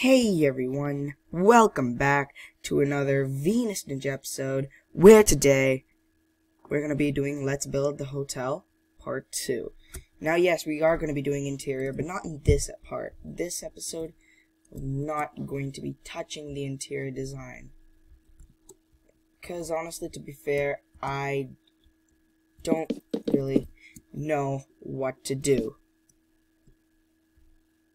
Hey everyone, welcome back to another Venus Ninja episode, where today we're going to be doing Let's Build the Hotel Part 2. Now yes, we are going to be doing interior, but not in this part. This episode, not going to be touching the interior design. Because honestly, to be fair, I don't really know what to do.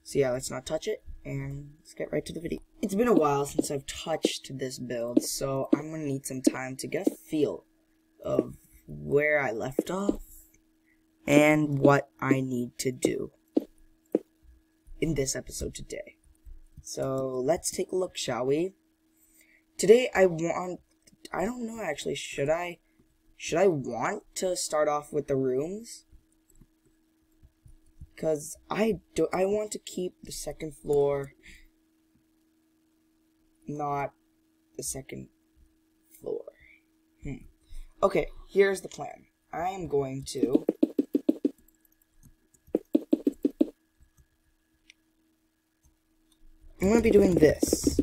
So yeah, let's not touch it, and let's get right to the video. It's been a while since I've touched this build, so I'm gonna need some time to get a feel of where I left off, and what I need to do in this episode today. So let's take a look, shall we? Today I want, I don't know actually, should I, should I want to start off with the rooms? Because I do I want to keep the second floor not the second floor. Hmm. Okay, here's the plan. I am going to I'm going to be doing this.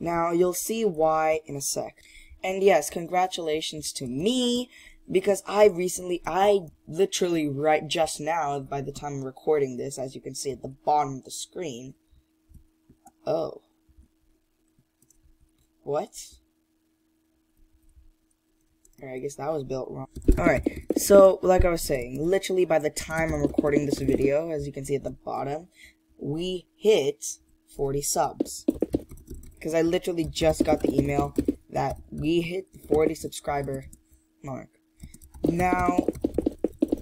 Now, you'll see why in a sec. And yes, congratulations to me because I recently, I literally right just now, by the time I'm recording this, as you can see at the bottom of the screen. Oh. What? Alright, I guess that was built wrong. Alright, so, like I was saying, literally by the time I'm recording this video, as you can see at the bottom, we hit 40 subs. Because I literally just got the email that we hit the 40 subscriber mark. Now,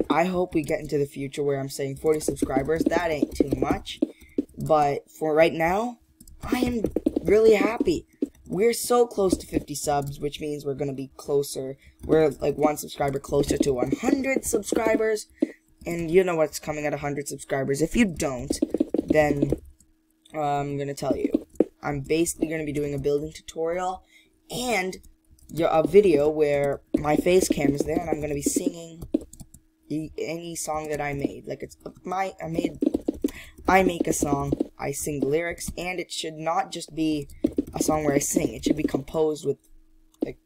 I hope we get into the future where I'm saying 40 subscribers. That ain't too much. But for right now, I am really happy. We're so close to 50 subs, which means we're going to be closer. We're like one subscriber closer to 100 subscribers. And you know what's coming at 100 subscribers. If you don't, then uh, I'm going to tell you. I'm basically going to be doing a building tutorial and a video where my face cam is there and I'm gonna be singing any song that I made. Like it's my I made I make a song, I sing the lyrics, and it should not just be a song where I sing. It should be composed with like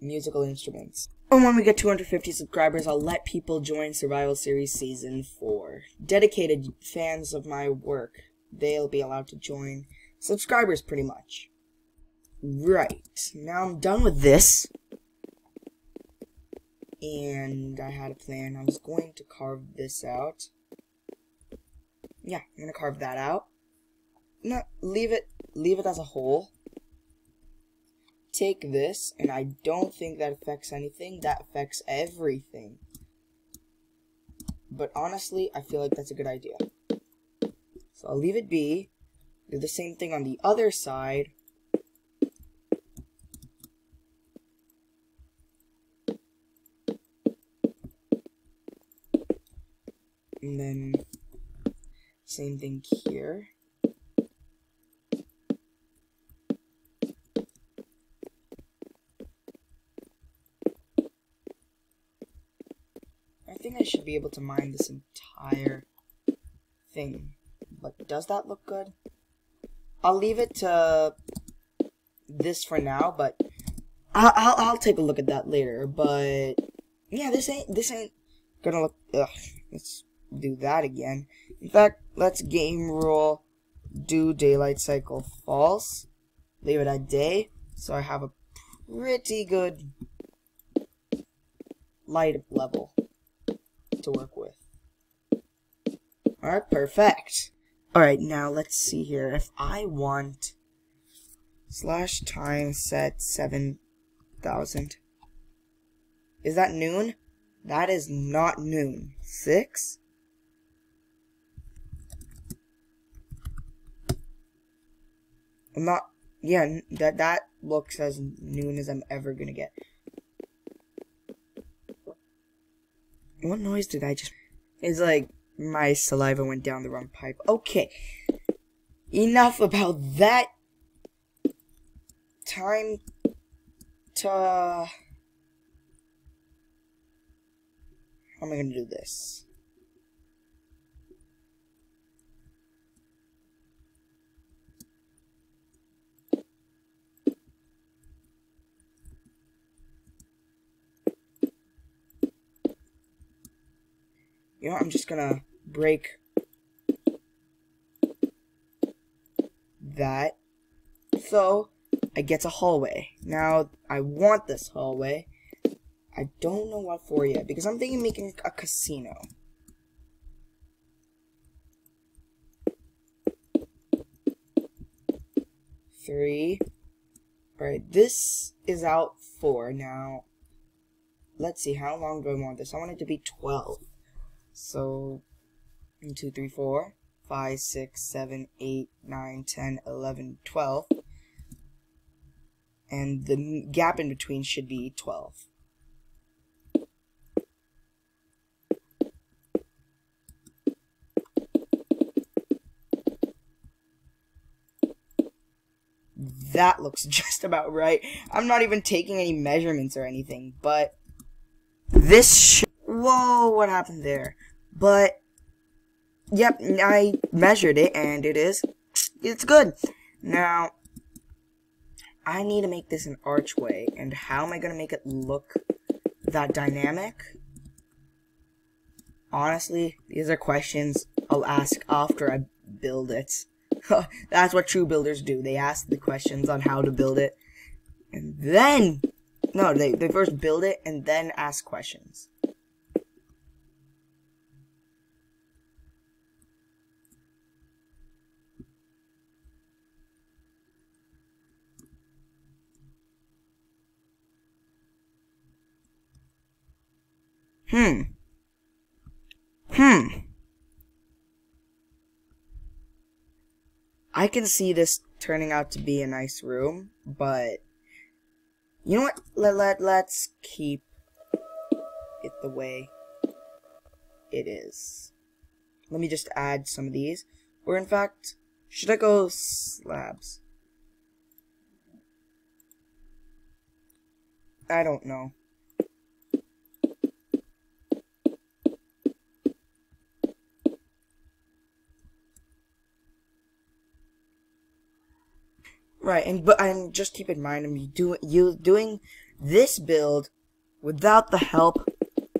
musical instruments. And when we get 250 subscribers, I'll let people join Survival Series Season 4. Dedicated fans of my work, they'll be allowed to join. Subscribers, pretty much. Right. Now I'm done with this. And I had a plan. I was going to carve this out. Yeah, I'm to carve that out. No, leave it, leave it as a hole. Take this, and I don't think that affects anything. That affects everything. But honestly, I feel like that's a good idea. So I'll leave it be. Do the same thing on the other side. And then same thing here. I think I should be able to mine this entire thing. But does that look good? I'll leave it to this for now, but I'll, I'll, I'll take a look at that later. But yeah, this ain't this ain't gonna look. Ugh, it's do that again. In fact, let's game rule do daylight cycle false. Leave it at day. So I have a pretty good light level to work with. Alright, perfect. Alright, now let's see here. If I want slash time set 7,000. Is that noon? That is not noon. Six? I'm not, yeah, that, that looks as noon as I'm ever gonna get. What noise did I just, it's like, my saliva went down the wrong pipe. Okay. Enough about that. Time to, how am I gonna do this? You know, I'm just gonna break that. So, I get a hallway. Now, I want this hallway. I don't know what for yet, because I'm thinking making a casino. Three. Alright, this is out four. Now, let's see, how long do I want this? I want it to be 12. So, 1, 2, 3, 4, 5, 6, 7, 8, 9, 10, 11, 12. And the gap in between should be 12. That looks just about right. I'm not even taking any measurements or anything, but this Whoa, what happened there? But, yep, I measured it, and it is, it's good. Now, I need to make this an archway, and how am I going to make it look that dynamic? Honestly, these are questions I'll ask after I build it. That's what true builders do. They ask the questions on how to build it. And then, no, they, they first build it and then ask questions. Hmm. Hmm. I can see this turning out to be a nice room, but you know what? Let, let, let's keep it the way it is. Let me just add some of these. Or in fact, should I go slabs? I don't know. Right, and but and just keep in mind, I'm doing you doing this build without the help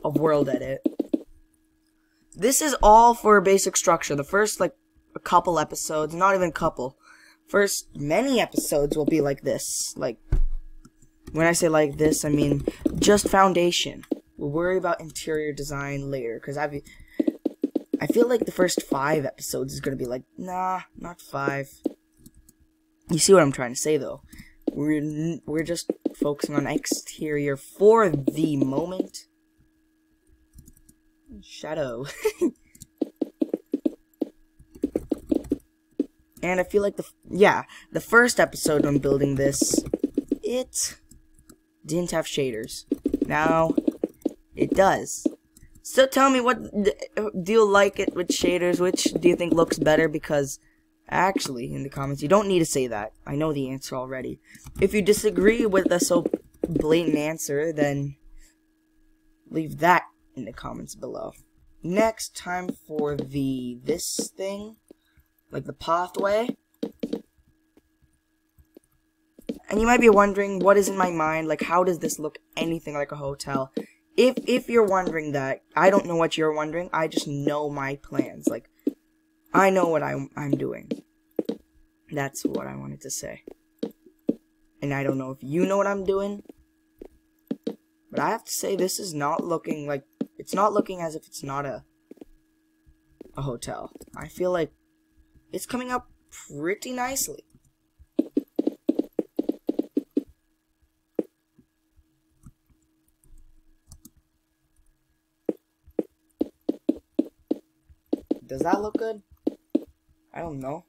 of World Edit. This is all for basic structure. The first like a couple episodes, not even a couple, first many episodes will be like this. Like when I say like this, I mean just foundation. We'll worry about interior design later, because I've I feel like the first five episodes is gonna be like, nah, not five. You see what I'm trying to say, though. We're, we're just focusing on exterior for the moment. Shadow. and I feel like the, yeah, the first episode on building this, it didn't have shaders. Now, it does. So tell me, what do you like it with shaders? Which do you think looks better? Because Actually, in the comments, you don't need to say that. I know the answer already. If you disagree with a so blatant answer, then leave that in the comments below. Next, time for the this thing, like the pathway. And you might be wondering what is in my mind, like how does this look anything like a hotel? If if you're wondering that, I don't know what you're wondering. I just know my plans. Like I know what I'm, I'm doing. That's what I wanted to say. And I don't know if you know what I'm doing. But I have to say, this is not looking like... It's not looking as if it's not a... A hotel. I feel like it's coming up pretty nicely. Does that look good? I don't know.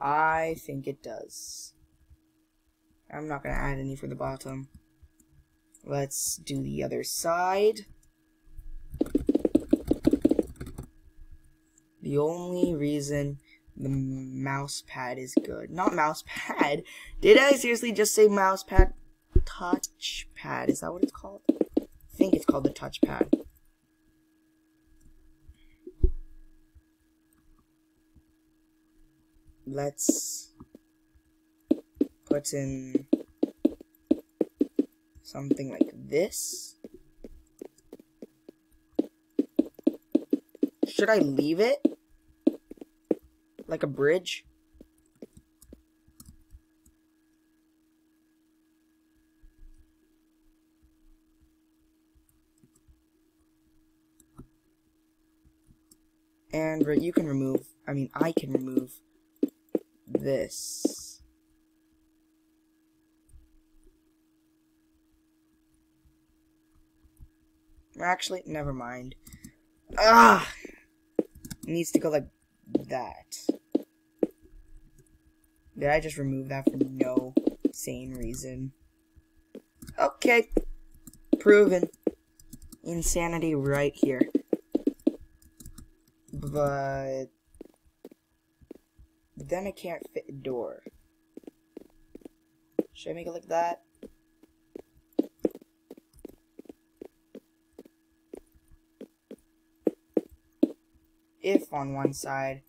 I think it does. I'm not going to add any for the bottom. Let's do the other side. The only reason the mouse pad is good. Not mouse pad. Did I seriously just say mouse pad? Touch pad. Is that what it's called? I think it's called the touch pad. Let's put in something like this. Should I leave it? Like a bridge? And you can remove, I mean, I can remove this. Actually, never mind. Ah! Needs to go like that. Did I just remove that for no sane reason? Okay. Proven. Insanity right here. But... Then I can't fit a door. Should I make it like that? if on one side,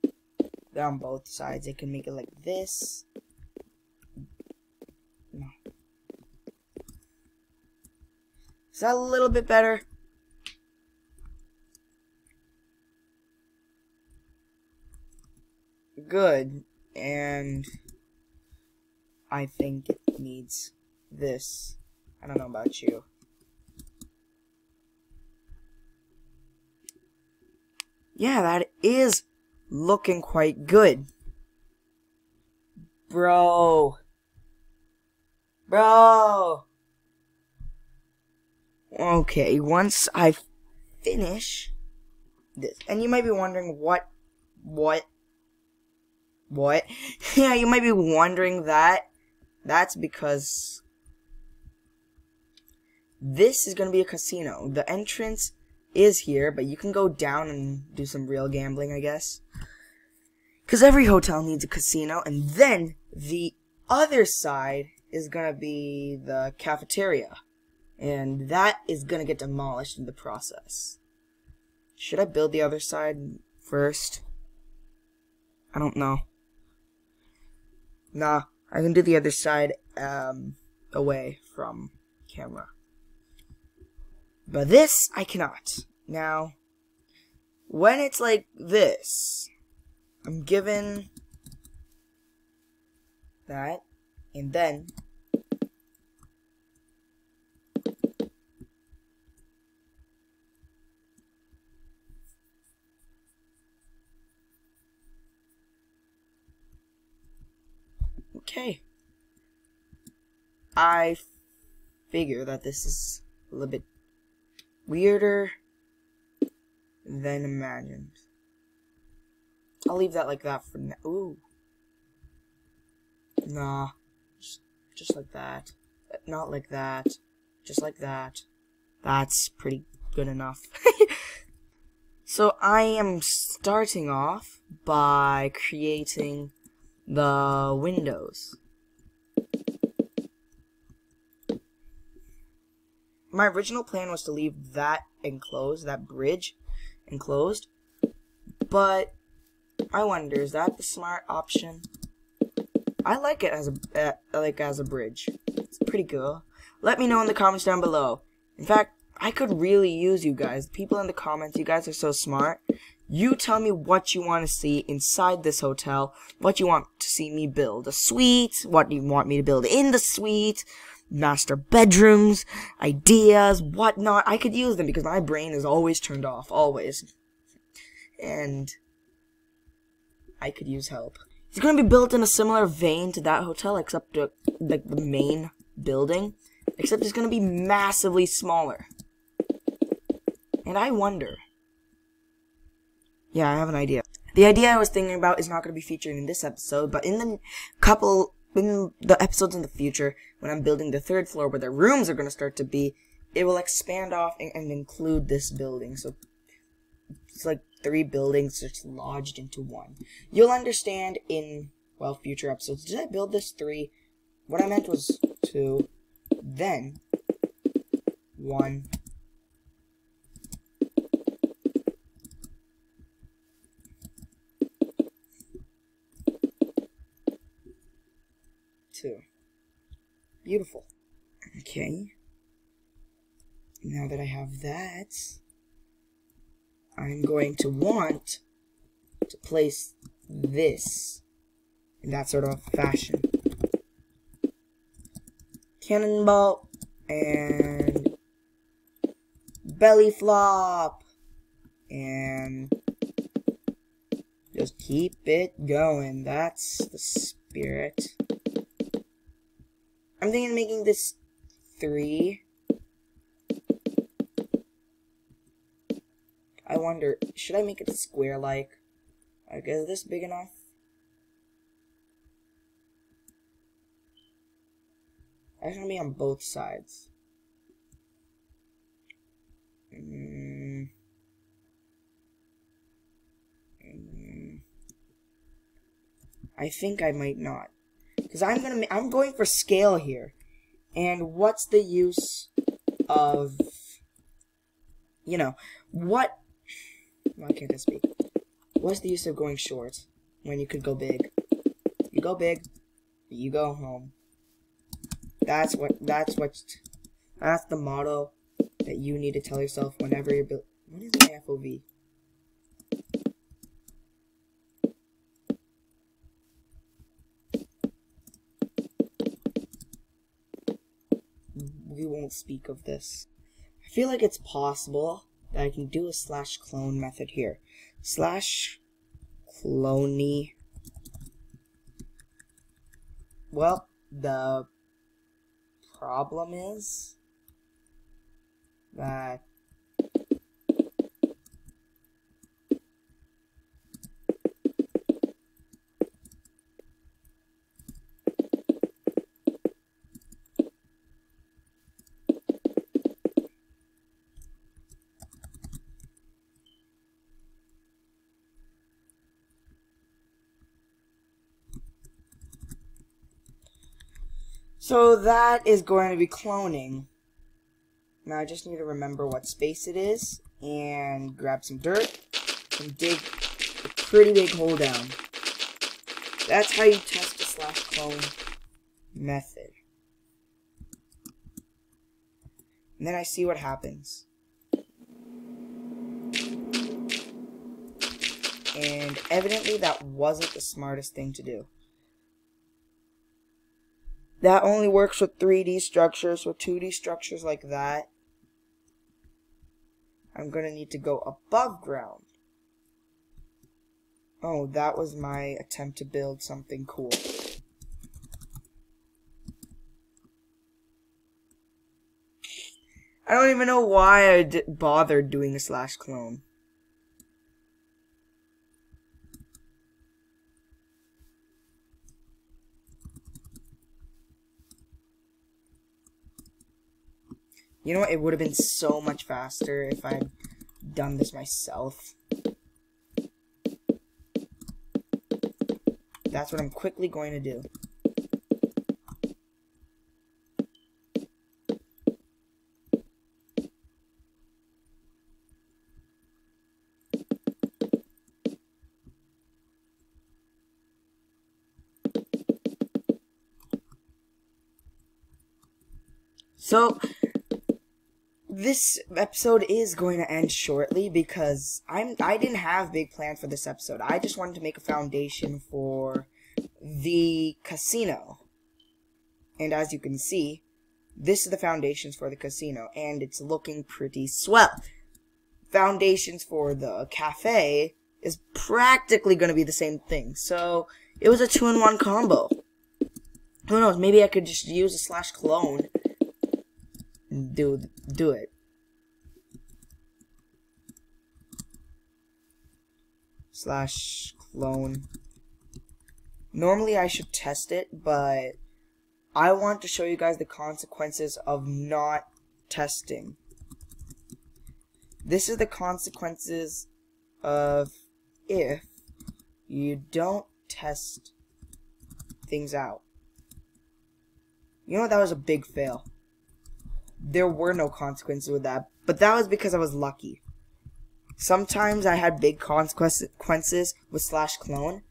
then on both sides, it can make it like this. No. Is that a little bit better? Good. And I think it needs this. I don't know about you. Yeah, that is looking quite good. Bro. Bro. Okay, once I finish this, and you might be wondering what, what, what? yeah, you might be wondering that. That's because this is going to be a casino. The entrance is here, but you can go down and do some real gambling, I guess. Because every hotel needs a casino, and then the other side is gonna be the cafeteria. And that is gonna get demolished in the process. Should I build the other side first? I don't know. Nah, I can do the other side um, away from camera. But this, I cannot. Now, when it's like this, I'm given that, and then Okay. I figure that this is a little bit weirder than imagined. I'll leave that like that for now. Ooh. Nah. Just, just like that. Uh, not like that. Just like that. That's pretty good enough. so I am starting off by creating the windows. My original plan was to leave that enclosed, that bridge enclosed, but I wonder, is that the smart option? I like it as a uh, like as a bridge. It's pretty cool. Let me know in the comments down below. In fact, I could really use you guys. People in the comments, you guys are so smart. You tell me what you want to see inside this hotel, what you want to see me build. A suite, what you want me to build in the suite, master bedrooms, ideas, whatnot. I could use them because my brain is always turned off, always. And I could use help. It's going to be built in a similar vein to that hotel, except the, like the main building, except it's going to be massively smaller. And I wonder. Yeah, I have an idea. The idea I was thinking about is not going to be featured in this episode, but in the couple in the episodes in the future, when I'm building the third floor where the rooms are going to start to be, it will expand off and, and, include this building. So it's like three buildings just lodged into one. You'll understand in, well, future episodes. Did I build this three? What I meant was two, then one, too. Beautiful. Okay. Now that I have that, I'm going to want to place this in that sort of fashion. Cannonball and belly flop and just keep it going. That's the spirit. I'm thinking of making this three. I wonder, should I make it square-like? Like, is this big enough? That's gonna be on both sides. Mm. Mm. I think I might not. Because I'm gonna, I'm going for scale here. And what's the use of, you know, what, why can't I speak? What's the use of going short when you could go big? You go big, you go home. That's what, that's what, that's the motto that you need to tell yourself whenever you're. What is my FOV? We won't speak of this. I feel like it's possible that I can do a slash clone method here. Slash cloney. Well, the problem is that So that is going to be cloning. Now I just need to remember what space it is and grab some dirt and dig a pretty big hole down. That's how you test the slash clone method. And then I see what happens. And evidently that wasn't the smartest thing to do. That only works with 3D structures. With 2D structures like that, I'm going to need to go above ground. Oh, that was my attempt to build something cool. I don't even know why I bothered doing a slash clone. You know what? It would have been so much faster if I'd done this myself. That's what I'm quickly going to do. So, this episode is going to end shortly because I'm I didn't have big plans for this episode. I just wanted to make a foundation for the casino. And as you can see, this is the foundations for the casino and it's looking pretty swell. Foundations for the cafe is practically going to be the same thing. So, it was a two-in-one combo. Who knows, maybe I could just use a slash clone do do it. Slash clone. Normally I should test it, but I want to show you guys the consequences of not testing. This is the consequences of if you don't test things out. You know that was a big fail there were no consequences with that. But that was because I was lucky. Sometimes I had big consequences with slash clone,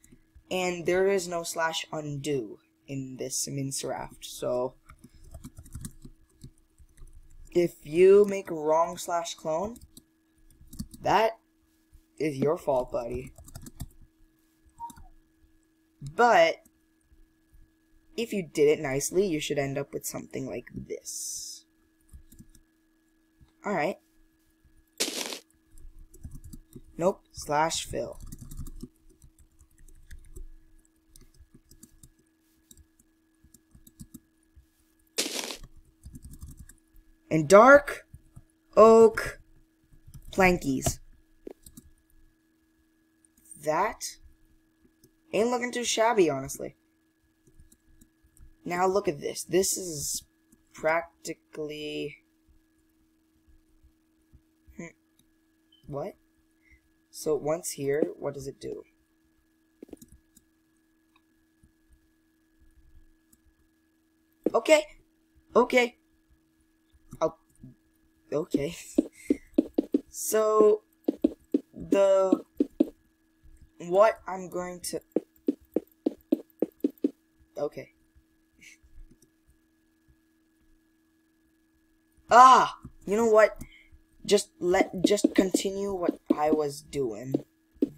and there is no slash undo in this Minecraft. So, if you make a wrong slash clone, that is your fault, buddy. But if you did it nicely, you should end up with something like this. Alright. Nope, slash fill. And dark oak plankies. That ain't looking too shabby, honestly. Now look at this. This is practically... What? So once here, what does it do? Okay. Okay. I'll... Okay. so, the... What I'm going to... Okay. ah! You know what? Just let just continue what I was doing.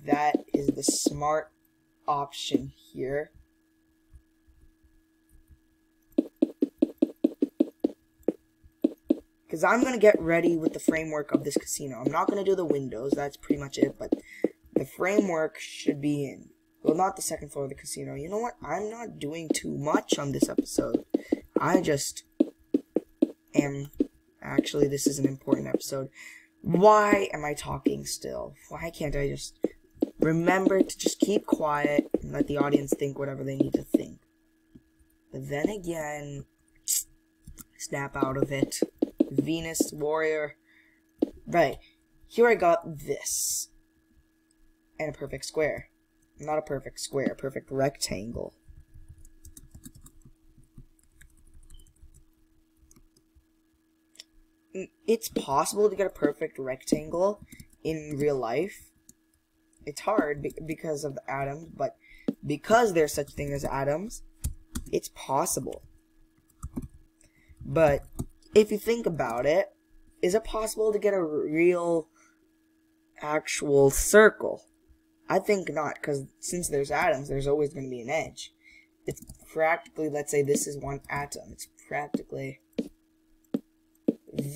That is the smart option here. Because I'm going to get ready with the framework of this casino. I'm not going to do the windows. That's pretty much it. But the framework should be in. Well, not the second floor of the casino. You know what? I'm not doing too much on this episode. I just am Actually, this is an important episode. Why am I talking still? Why can't I just remember to just keep quiet and let the audience think whatever they need to think? But then again, snap out of it. Venus Warrior. Right. Here I got this. And a perfect square. Not a perfect square, a perfect rectangle. It's possible to get a perfect rectangle in real life. It's hard be because of the atoms, but because there's such thing as atoms, it's possible. But if you think about it, is it possible to get a real actual circle? I think not, because since there's atoms, there's always going to be an edge. It's practically, let's say this is one atom. It's practically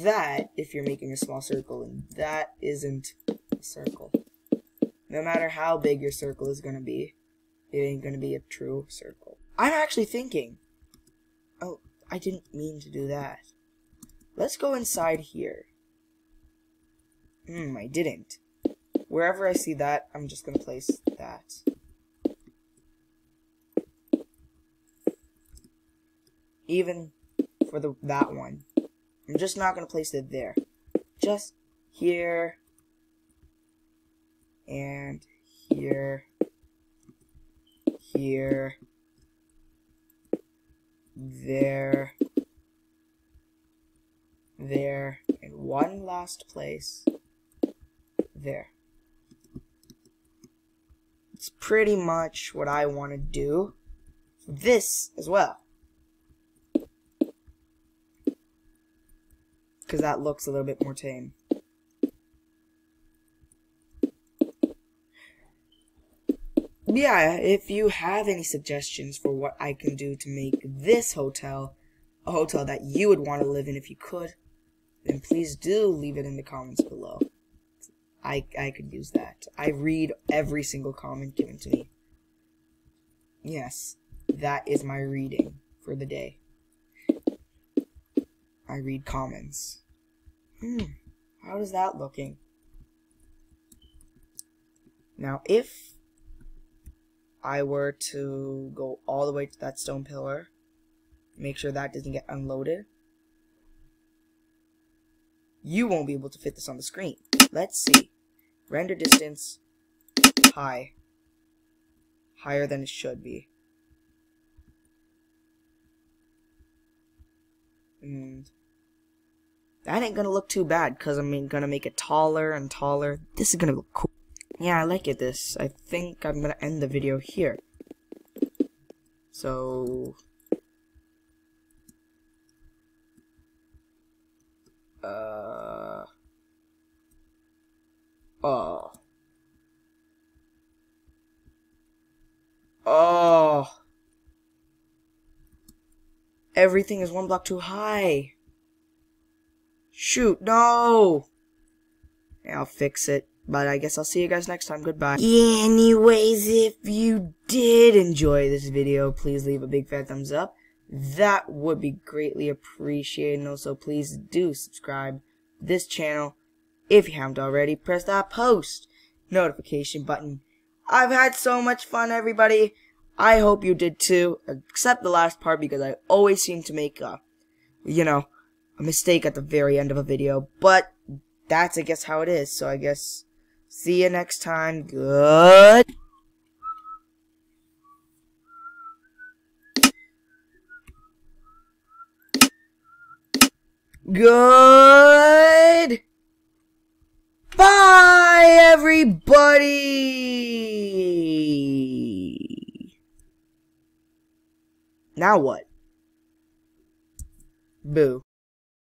that if you're making a small circle, and that isn't a circle. No matter how big your circle is going to be, it ain't going to be a true circle. I'm actually thinking, oh, I didn't mean to do that. Let's go inside here. Hmm, I didn't. Wherever I see that, I'm just going to place that. Even for the that one. I'm just not going to place it there. Just here and here, here, there, there, and one last place, there. It's pretty much what I want to do. This as well. Because that looks a little bit more tame. Yeah, if you have any suggestions for what I can do to make this hotel a hotel that you would want to live in if you could, then please do leave it in the comments below. I, I could use that. I read every single comment given to me. Yes, that is my reading for the day. I read comments. Hmm, how is that looking? Now, if I were to go all the way to that stone pillar, make sure that doesn't get unloaded, you won't be able to fit this on the screen. Let's see. Render distance, high. Higher than it should be. And that ain't gonna look too bad, because I'm gonna make it taller and taller. This is gonna look cool. Yeah, I like it, this. I think I'm gonna end the video here. So... Uh... Oh. Oh. Everything is one block too high. Shoot, no! I'll fix it. But I guess I'll see you guys next time. Goodbye. Anyways, if you did enjoy this video, please leave a big fat thumbs up. That would be greatly appreciated. And also, please do subscribe this channel if you haven't already. Press that post notification button. I've had so much fun, everybody. I hope you did too, except the last part because I always seem to make a, you know, a mistake at the very end of a video. But that's, I guess, how it is. So I guess, see you next time. Good. Good. Bye, everybody. Now what? Boo.